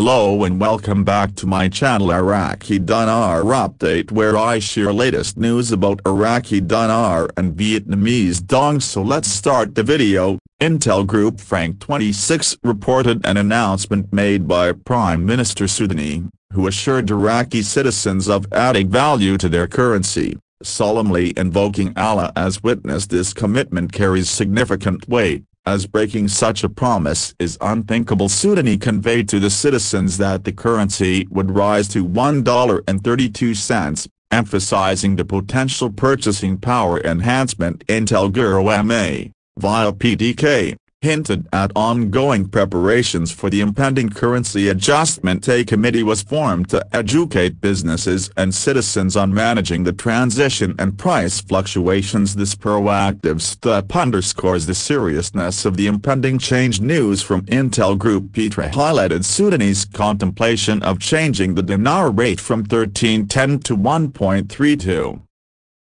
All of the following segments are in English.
Hello and welcome back to my channel Iraqi Dinar Update where I share latest news about Iraqi Dinar and Vietnamese Dong so let's start the video. Intel Group Frank 26 reported an announcement made by Prime Minister Sudani, who assured Iraqi citizens of adding value to their currency, solemnly invoking Allah as witness this commitment carries significant weight as breaking such a promise is unthinkable. Sudani conveyed to the citizens that the currency would rise to $1.32, emphasizing the potential purchasing power enhancement Intel Guru MA, via PDK, hinted at ongoing preparations for the impending currency adjustment. A committee was formed to educate businesses and citizens on managing the transition and price fluctuations. This proactive step underscores the seriousness of the impending change. News from Intel Group Petra highlighted Sudanese contemplation of changing the dinar rate from 1310 to 1.32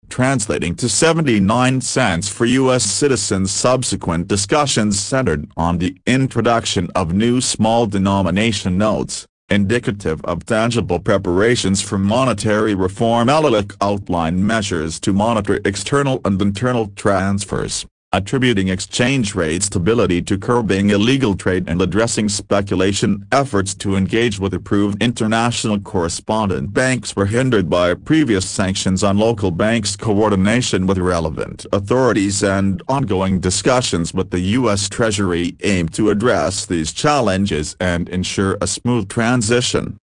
translating to 79 cents for U.S. citizens subsequent discussions centered on the introduction of new small denomination notes, indicative of tangible preparations for monetary reform Al-Allaq outlined measures to monitor external and internal transfers attributing exchange rate stability to curbing illegal trade and addressing speculation efforts to engage with approved international correspondent banks were hindered by previous sanctions on local banks coordination with relevant authorities and ongoing discussions with the U.S. Treasury aim to address these challenges and ensure a smooth transition.